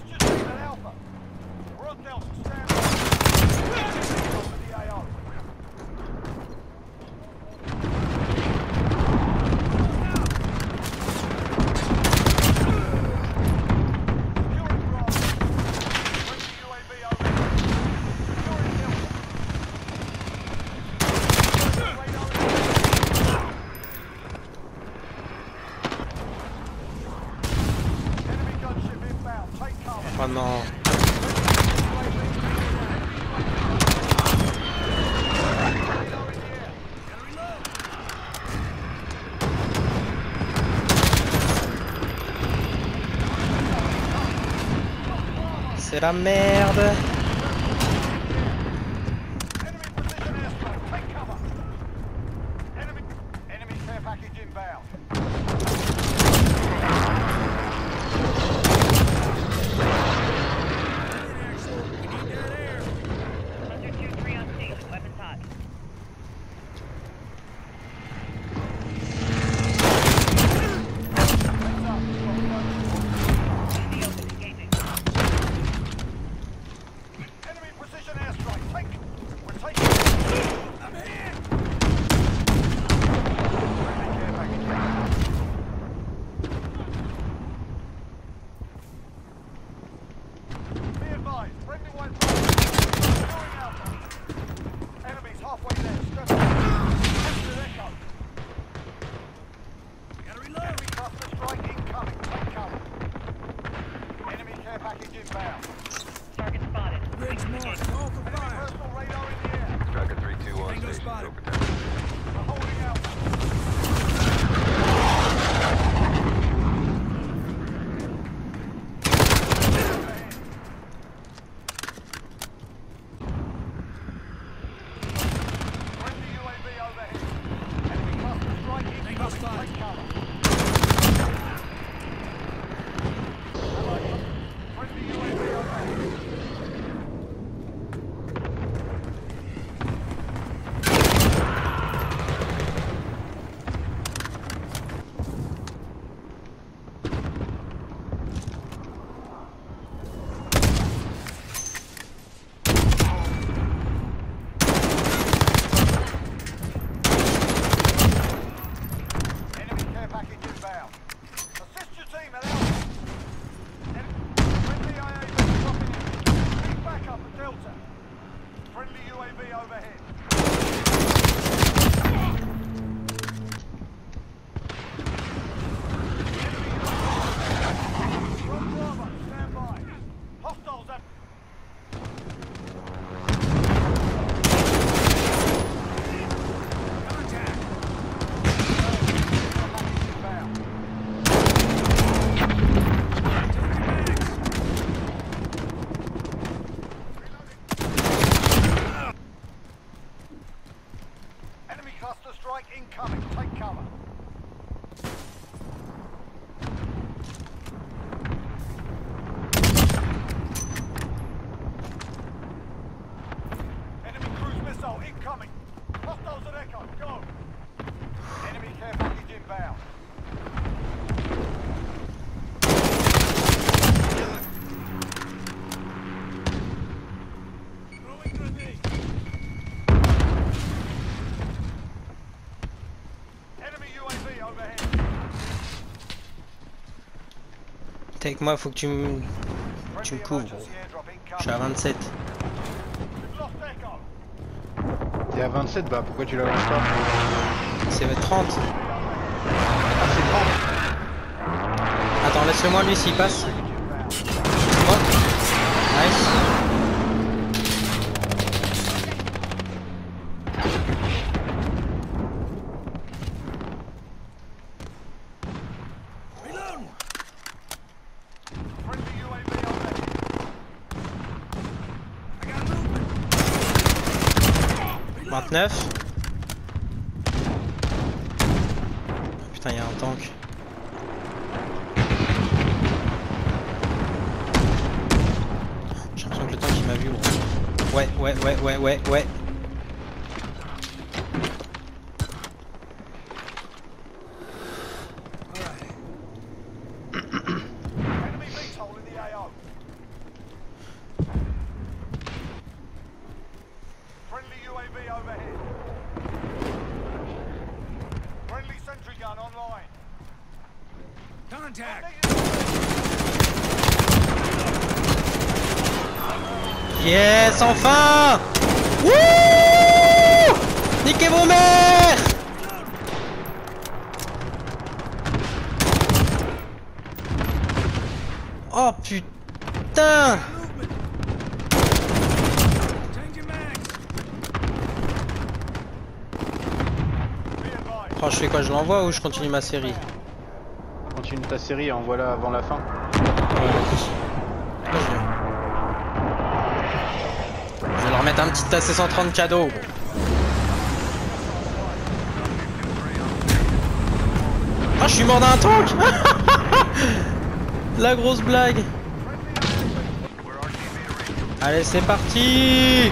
Christian at Alpha. We're up to Alpha. Stand by. Over the Oh non. C'est la merde Enemy package inbound. Inbound. Target spotted. Enemy personal radar in the air. Tracker 321 station still incoming. Take cover. Take moi, faut que tu me. Tu me couvres. Je suis à incoming. 27. We've lost Echo. T'es à 27, bah pourquoi tu l'avances pas C'est 30. Ah, c'est 30 Attends, laisse-le-moi lui s'il passe. Oh. Nice. 29. Putain, il y a un tank. J'ai l'impression que le tank il m'a vu. Ouais, ouais, ouais, ouais, ouais, ouais. Yes, enfin! Wouh! Niquez vos mères! Oh putain. Oh, je fais quoi? Je l'envoie ou je continue ma série? Continue ta série, envoie-la avant la fin. Je viens. mettre un petit AC-130 cadeau. Ah, je suis mort d'un tank La grosse blague Allez, c'est parti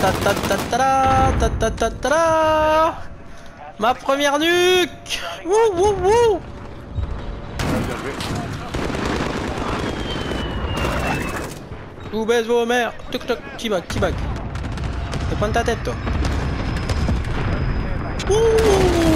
ta ta ta ta ta ta ta ta Ma première nuque Wouh wouh wouh Bien joué. Baise vos mères Toc toc, T-Bag, T-Bag. Prendre ta tête toi Ouh